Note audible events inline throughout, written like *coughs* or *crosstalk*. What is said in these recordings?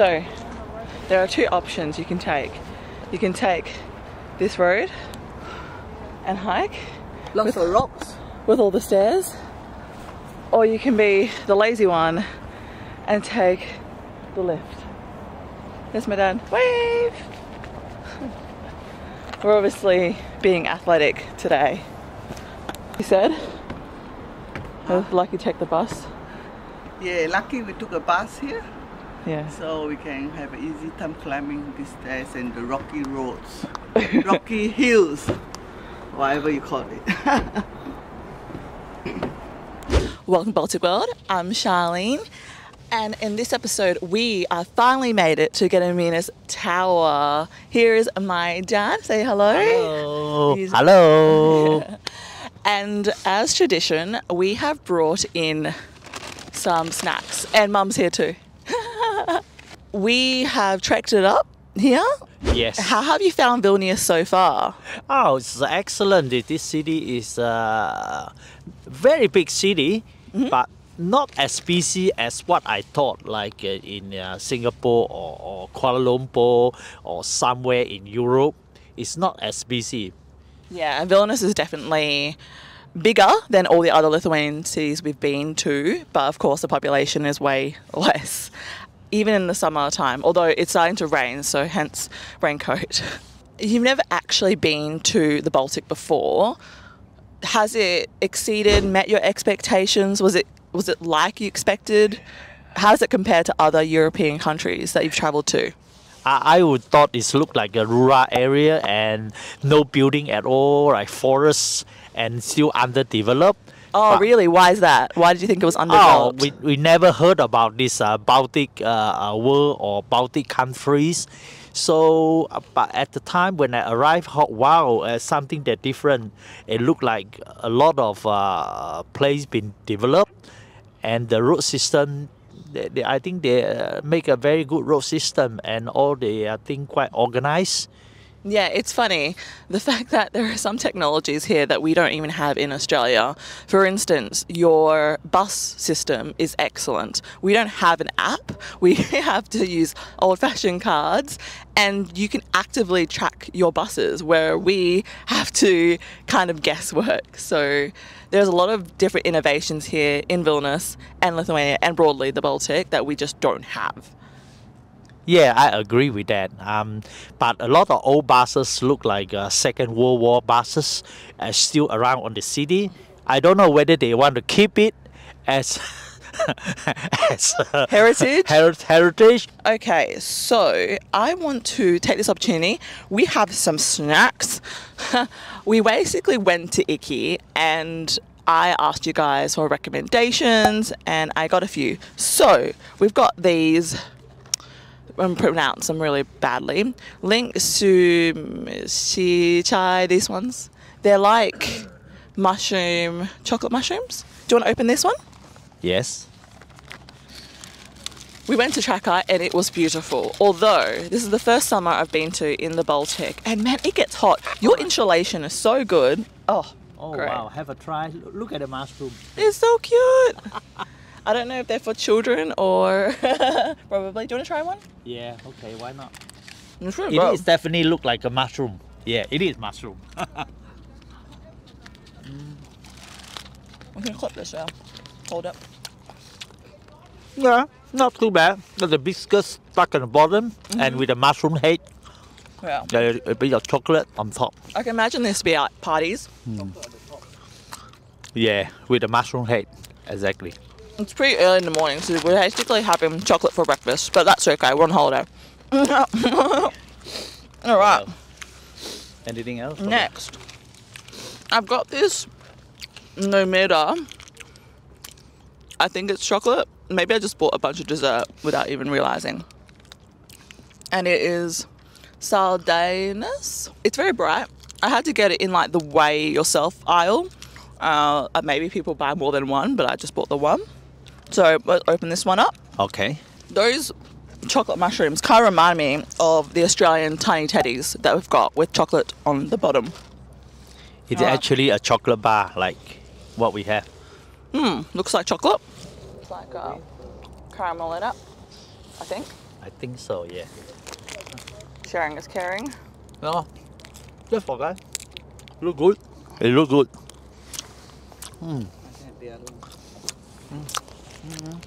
So, there are two options you can take. You can take this road and hike Lots of rocks. with all the stairs, or you can be the lazy one and take the lift. There's my dad. Wave! *laughs* We're obviously being athletic today. He said, "Oh, lucky take the bus. Yeah, lucky we took a bus here, Yeah. so we can have an easy time climbing these stairs and the rocky roads, *laughs* rocky hills, whatever you call it. *laughs* Welcome to Baltic World. I'm Charlene. And in this episode, we uh, finally made it to Gediminas Tower. Here is my dad. Say hello. Hello. He's- Hello. *laughs* And as tradition, we have brought in some snacks. And mum's here too. We have trekked it up here. yes. How have you found Vilnius so far? Oh, it's excellent. This city is a very big city, Mm-hmm. but not as busy as what I thought, like uh, in uh, Singapore or, or Kuala Lumpur or somewhere in Europe. It's not as busy. Yeah, Vilnius is definitely bigger than all the other Lithuanian cities we've been to, but of course the population is way *laughs* less, even in the summertime, although it's starting to rain, so hence raincoat. *laughs* You've never actually been to the Baltic before. Has it exceeded, met your expectations? Was it was it like you expected? How does it compare to other European countries that you've travelled to? I, I would thought it looked like a rural area and no building at all, like forests and still underdeveloped. Oh, But- really? Why is that? Why did you think it was underdeveloped? Oh, we, we never heard about this uh, Baltic uh, uh, world or Baltic countries. So, uh, but at the time when I arrived, wow, uh, something that different. It looked like a lot of uh, place been developed, and the road system. They, they, I think they uh, make a very good road system, and all they I think quite organized. Yeah, it's funny the fact that there are some technologies here that we don't even have in Australia. For instance, your bus system is excellent. We don't have an app, *laughs* we have to use old fashioned cards, and you can actively track your buses where we have to kind of guesswork. So there's a lot of different innovations here in Vilnius and Lithuania and broadly the Baltic that we just don't have. Yeah, I agree with that. Um, but a lot of old buses look like uh, Second World War buses, uh, still around on the city. I don't know whether they want to keep it as *laughs* as uh, Heritage? heri- heritage. Okay, so I want to take this opportunity. We have some snacks. *laughs* we basically went to Iki and I asked you guys for recommendations and I got a few. So we've got these. I'm pronounce them really badly. Link su chai. These ones. They're like mushroom, chocolate mushrooms. Do you want to open this one? Yes. We went to Trakai and it was beautiful. Although this is the first summer I've been to in the Baltic, and man, it gets hot. Your insulation is so good. Oh, Oh great. wow! Have a try. Look at the mushroom. It's so cute. *laughs* I don't know if they're for children or *laughs* probably. Do you want to try one? Yeah. Okay. Why not? Really It definitely look like a mushroom. Yeah, it is mushroom. *laughs* Mm. We can clip this out. Hold up. yeah, not too bad. Got the biscuit stuck on the bottom, and mm-hmm. with the mushroom head, Yeah. there a bit of chocolate on top. I can imagine this be at parties. Hmm. Yeah, with the mushroom head. Exactly. It's pretty early in the morning, so we're basically having chocolate for breakfast, but that's okay. We're on holiday. *laughs* All right. Anything else? Next, I've got this Nomeda. I think it's chocolate. Maybe I just bought a bunch of dessert without even realizing. And it is Saldanus. It's very bright. I had to get it in like the weigh yourself aisle. Uh, maybe people buy more than one, but I just bought the one. So let's open this one up. Okay. Those chocolate mushrooms kind of remind me of the Australian tiny teddies that we've got with chocolate on the bottom. It's Alright. actually a chocolate bar like what we have. Hmm, looks like chocolate. It's like uh, caramel it up, I think. I think so. Yeah. Sharing is caring. No, just forget. Look good. It look good. Mm. The other one.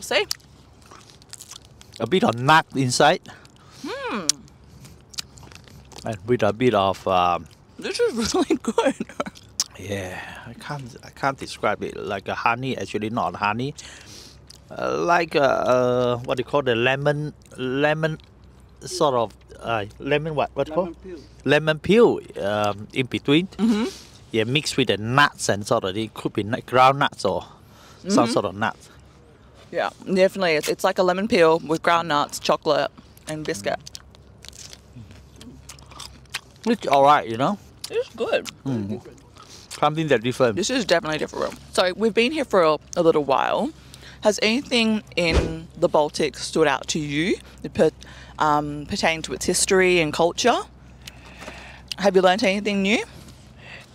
See? A bit of nut inside. Hmm. And with a bit of um, This is *laughs* really good. yeah, I can't I can't describe it like a honey. Actually, not honey. Uh, like a, uh, what do you call the lemon lemon sort of uh, lemon what what called Lemon peel. lemon peel um, in between. Mm-hmm. Yeah, mixed with the nuts and sort of it could be ground nuts or some sort of nuts. Yeah, definitely. It's, it's like a lemon peel with ground nuts, chocolate, and biscuit. It's all right, you know, It's good. something that different. This is definitely different. So we've been here for a, a little while. Has anything in the Baltic stood out to you per, um, pertaining to its history and culture? Have you learnt anything new?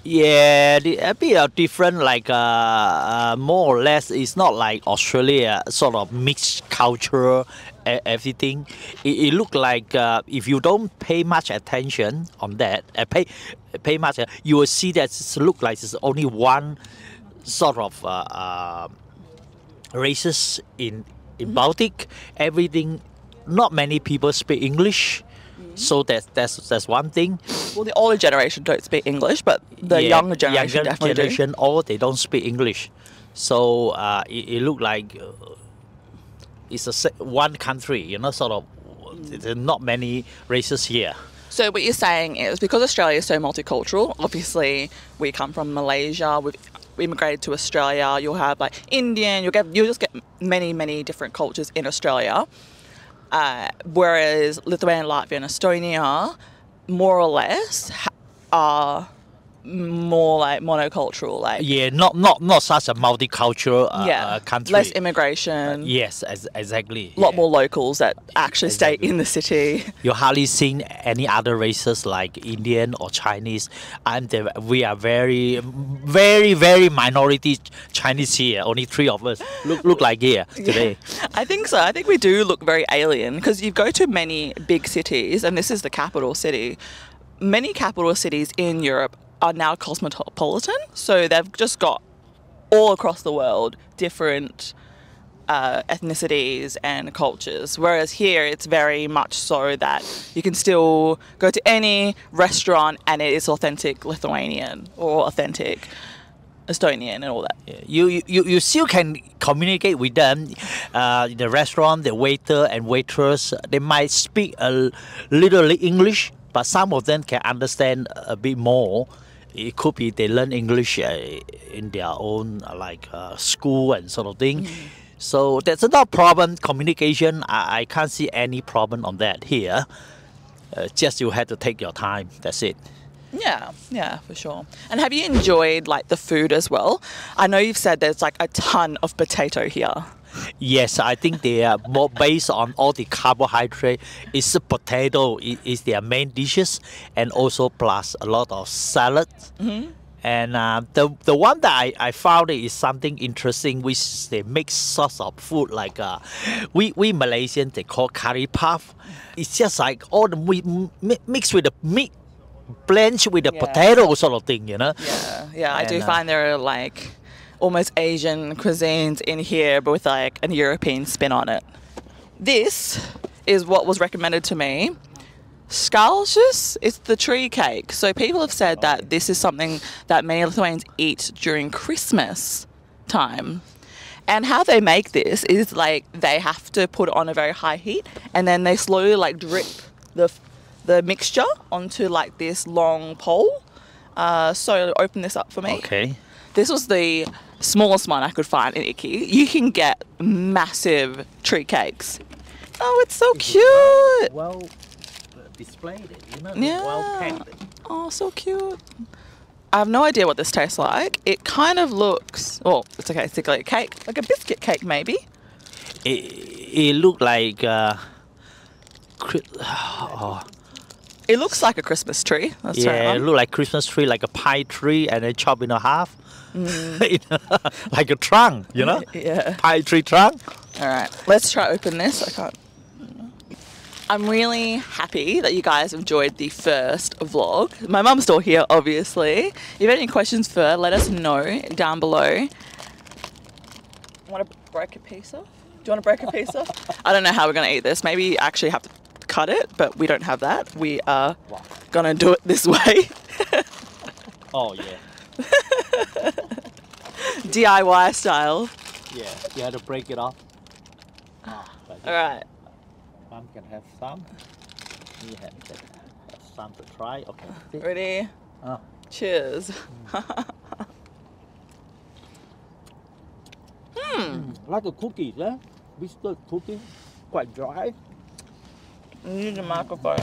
Yeah, the, a bit of different, like uh, uh, more or less, it's not like Australia, sort of mixed culture, everything. It, it look like uh, if you don't pay much attention on that, uh, pay pay much, uh, you will see that it look like it's only one sort of uh, uh, races in in Baltic. Everything, not many people speak English, so that's that's that's one thing. Well, the older generation don't speak English, but the Yeah, younger generation younger definitely generation, all they don't speak English. So uh, it, it look like uh, it's a one country, you know, sort of. There are not many races here. So what you're saying is because Australia is so multicultural, obviously we come from Malaysia, we've immigrated to Australia, you'll have like Indian, you'll get you'll just get many, many different cultures in Australia. Uh, whereas Lithuania, Latvia, and Estonia, more or less, are more like monocultural, like Yeah, not not not such a multicultural uh, yeah, uh, country. less immigration, yes, as, exactly. a lot yeah. more locals that actually stay in the city. *laughs* You hardly seen any other races like Indian or Chinese. And the, we are very, very, very minority Chinese here. Only three of us look look like here *laughs* today. I think so. I think we do look very alien because you go to many big cities, and this is the capital city. Many capital cities in Europe are now cosmopolitan, so they've just got all across the world different uh, ethnicities and cultures. Whereas here, it's very much so that you can still go to any restaurant and it is authentic Lithuanian or authentic Estonian and all that. You, you- you, you still can communicate with them. Uh, in the restaurant, the waiter and waitress, they might speak a little English, but some of them can understand a bit more. It could be they learn English uh, in their own uh, like uh, school and sort of thing. So that's not a problem. Communication, I, I can't see any problem on that here. Uh, just you have to take your time. That's it. Yeah, yeah, for sure. And have you enjoyed like the food as well? I know you've said there's like a ton of potato here. Yes, I think they are more based on all the carbohydrate. It's a potato i- is their main dishes, and also plus a lot of salad. And uh, the the one that I, I found is something interesting, which they mix sorts of food like uh, we we Malaysian they call curry puff. It's just like all the meat mi- mixed with the meat, blanched with the Yeah. potato sort of thing, you know. Yeah, yeah. I do uh, find there are like almost Asian cuisines in here, but with like an European spin on it. This is what was recommended to me. Skalshus is the tree cake. So people have said that this is something that many Lithuanians eat during Christmas time. And how they make this is like they have to put it on a very high heat and then they slowly like drip the the mixture onto like this long pole. Uh, so open this up for me. Okay. This was the smallest one I could find in Iki. You can get massive tree cakes. Oh, it's so cute. Well displayed, it, you know. Yeah. Oh, so cute. I have no idea what this tastes like. It kind of looks, well, it's okay, it's like a cake, like a biscuit cake maybe. it, it looked like uh, *sighs* oh, It looks like a Christmas tree. Let's yeah, it it on. look like Christmas tree, like a pine tree, and then chop in a half, Mm. *laughs* *laughs* like a trunk, you know, *laughs* Yeah. pine tree trunk. All right, let's try open this. I can't. I'm really happy that you guys enjoyed the first vlog. My mum's still here, obviously. If you have any questions for her, let us know down below. Want to break a piece off? Do you want to break a piece off? I don't know how we're going to eat this. Maybe you actually have to cut it, but we don't have that. We are Wow. to do it this *laughs* way. Oh yeah, *laughs* DIY style. yeah. You have to break it off. Ah, *sighs* All right. Mom can have some. You have, can have some to try. Okay. Ready? Ah. Cheers. *laughs* Like a cookie, yeah? Biscuit cookie, quite dry. You need a microphone.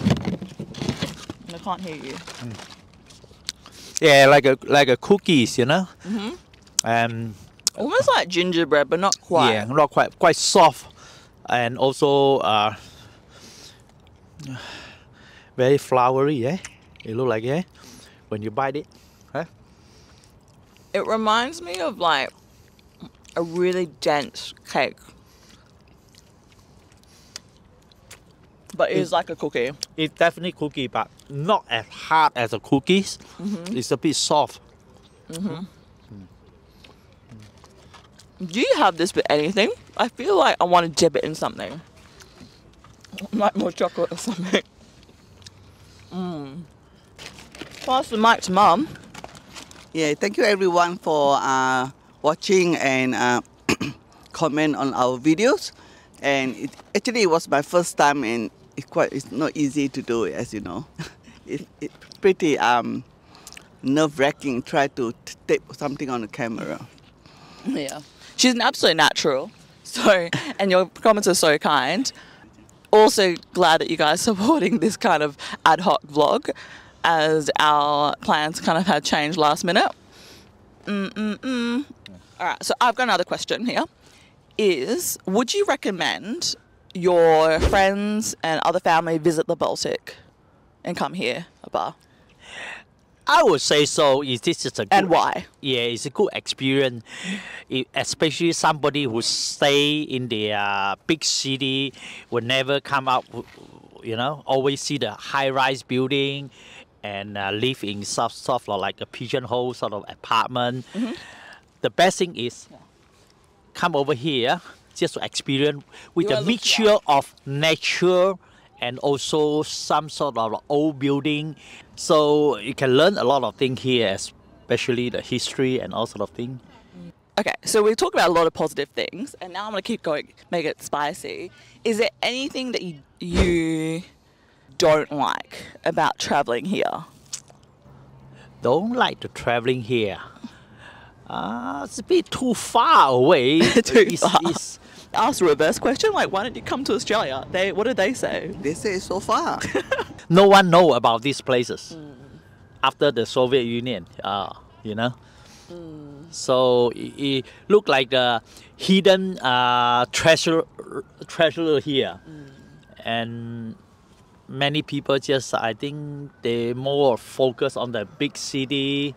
I can't hear you. Yeah, like a like a cookies, you know. Mhm. Um, Almost like gingerbread, but not quite. yeah, not quite quite soft, and also uh, very flowery. Yeah, it look like yeah when you bite it. It reminds me of like a really dense cake. But it is like a cookie. It's definitely cookie, but not as hard as a cookies. It's a bit soft. Do you have this with anything? I feel like I want to dip it in something. Like more chocolate or something. Mmm. Pass the mic to mum. Yeah, thank you everyone for uh, watching and uh, *coughs* comment on our videos. And it, actually, it was my first time, and it's quite it's not easy to do it, as you know. *laughs* it, it's pretty um, nerve wracking. Try to t- tape something on the camera. Yeah. She's an absolute natural. *laughs* So, and your comments are so kind. Also glad that you guys are supporting this kind of ad hoc vlog as our plans kind of had changed last minute. Mm-mm-mm. All right, so I've got another question here. Is would you recommend your friends and other family visit the Baltic and come here, Aba? I would say so. Is this is a good, And why? Yeah, it's a good experience, It- especially somebody who stay in the uh, big city will never come out. You know, always see the high-rise building, and uh, live in soft, sort of like a pigeonhole sort of apartment. Mm-hmm. The best thing is come over here just to experience with You a mixture of nature and also some sort of old building. So you can learn a lot of things here, especially the history and all sort of thing. Okay, so we've talked about a lot of positive things, and now I'm gonna keep going, make it spicy. Is there anything that you you don't like about traveling here? Don't like the traveling here. Uh, it's a bit too far away. *laughs* Too It's- far. it's- Ask a reverse question, like why don't you come to Australia? They what did they say? They say it's so far. *laughs* no one know about these places after the Soviet Union. Uh, you know. So it, it look like a hidden uh, treasure treasure here, and many people just I think they more focus on the big city,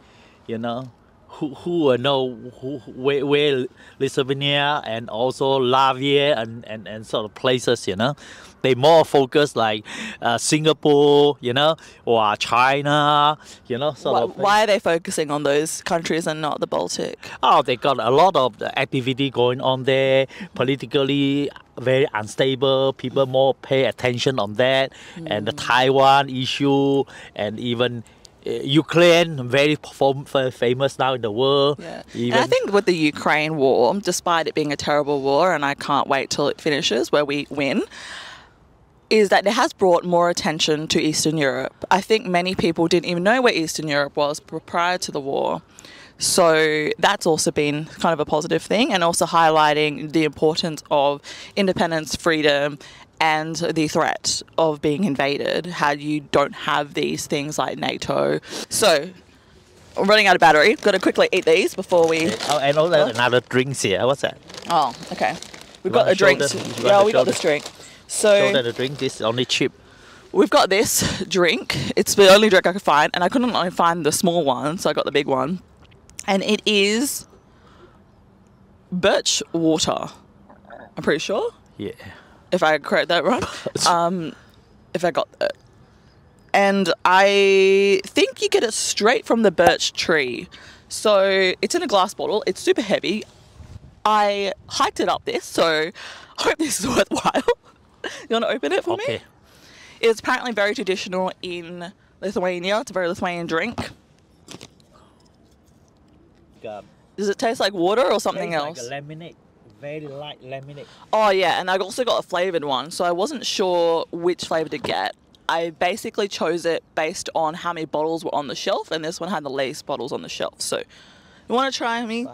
you know. Who, who know who, where, where Lithuania and also Latvia and, and, and sort of places, you know. They more focus like uh, Singapore, you know, or China, you know, sort Why, of. why are they focusing on those countries and not the Baltic? Oh, they got a lot of activity going on there. Politically very unstable. People more pay attention on that, and the Taiwan issue, and even Uh, Ukraine, very famous now in the world. Yeah. Even, And I think with the Ukraine war, despite it being a terrible war, and I can't wait till it finishes where we win, is that it has brought more attention to Eastern Europe. I think many people didn't even know where Eastern Europe was prior to the war. So that's also been kind of a positive thing, and also highlighting the importance of independence, freedom, and the threat of being invaded had you don't have these things like NATO. So I'm running out of battery. Got to quickly eat these before we. oh, and also another drinks here. What's that? Oh, okay. We've got the drinks. Yeah, we got this drink. So that the drink this is only cheap, we've got this drink. It's the only drink I could find, and I couldn't only find the small one, so I got the big one. And it is birch water. I'm pretty sure, Yeah. If I correct that right. *laughs* Um, if I got that. And I think you get it straight from the birch tree. So it's in a glass bottle. It's super heavy. I hiked it up this, so *laughs* I hope this is worthwhile. *laughs* you want to open it for me? Okay. It's apparently very traditional in Lithuania. It's a very Lithuanian drink. Um, Does it taste like water or something else? Like a lemonade. Very light lemonade. Oh yeah, and I also got a flavored one, so I wasn't sure which flavor to get. I basically chose it based on how many bottles were on the shelf, and this one had the least bottles on the shelf. So, you want to try me?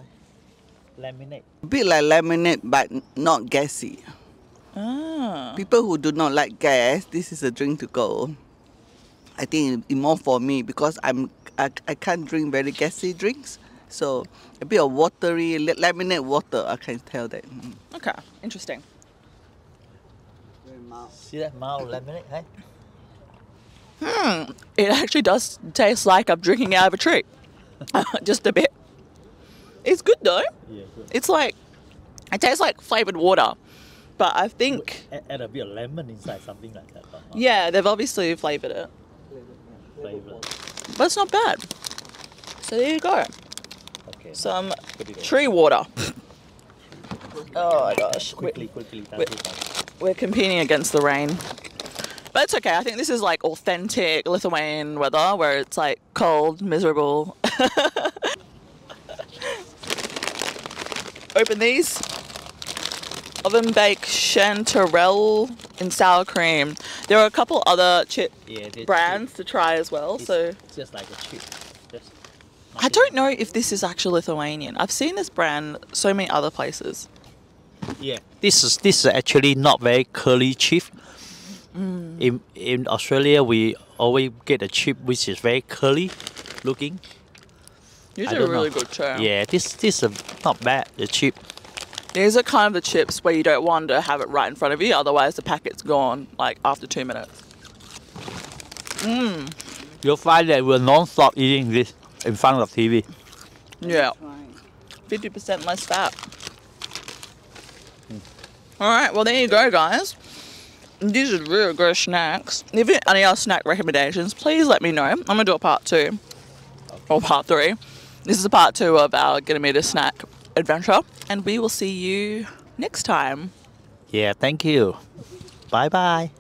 Lemonade. A bit like lemonade, but not gassy. Ah, People who do not like gas, this is a drink to go. I think it's more for me because I'm I, I can't drink very gassy drinks. So a bit of watery laminate water, I can tell that. Mm. okay, interesting. See that mild lemonade, hey? Hmm, it actually does taste like I'm drinking out of a tree, *laughs* just a bit. It's good though. Yeah, good. It's like it tastes like flavored water, but I think Add, add a bit of lemon inside, something like that. But not yeah, they've obviously flavored it, flavor. but it's not bad. So there you go. Okay. Some put it away. tree water. *laughs* Oh my gosh, Quickly, quickly. we- we're competing against the rain. But it's okay. I think this is like authentic Lithuanian weather where it's like cold, miserable. *laughs* Open these. Oven baked chanterelle in sour cream. There are a couple other chip Yeah, brands to try as well. It's So just like a chip. I don't know if this is actually Lithuanian. I've seen this brand so many other places. Yeah, this is this is actually not very curly chip. Mm. In in Australia, we always get a chip which is very curly looking. These are really know. good too. Yeah, this this is not bad. The chip. These are kind of the chips where you don't want to have it right in front of you, otherwise the packet's gone like after two minutes. Mmm. You'll find that we're non-stop eating this in front of TV. Yeah. Fifty percent less fat. All right. Well, there you go, guys. These are really good snacks. If you have any other snack recommendations, please let me know. I'm gonna do a part two or part three. This is a part two of our Gediminas snack adventure, and we will see you next time. Yeah, thank you. Bye bye.